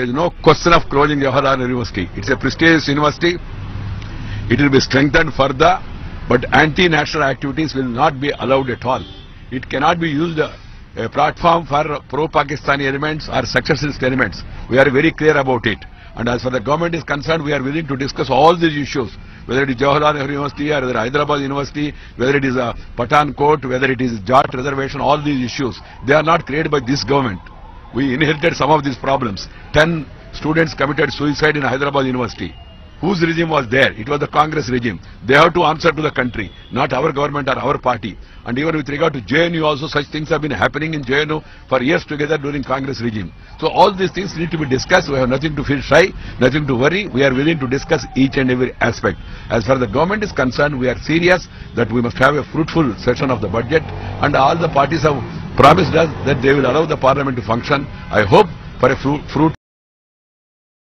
There is no question of closing Jawaharlal University. It's a prestigious university. It will be strengthened further, but anti-national activities will not be allowed at all. It cannot be used uh, a platform for pro-Pakistani elements or secessionist elements. We are very clear about it. And as far the government is concerned, we are willing to discuss all these issues, whether it is Jawaharlal Nehru University or whether Hyderabad University, whether it is a Pathankot, whether it is Jat reservation, all these issues. They are not created by this government. We inherited some of these problems. Ten students committed suicide in Hyderabad University. Whose regime was there? It was the Congress regime. They have to answer to the country, not our government or our party. And even with regard to JNU also, such things have been happening in JNU for years together during Congress regime. So all these things need to be discussed. We have nothing to feel shy, nothing to worry. We are willing to discuss each and every aspect. As far as the government is concerned, we are serious that we must have a fruitful session of the budget and all the parties have promised us that they will allow the parliament to function. I hope for a fru- fruit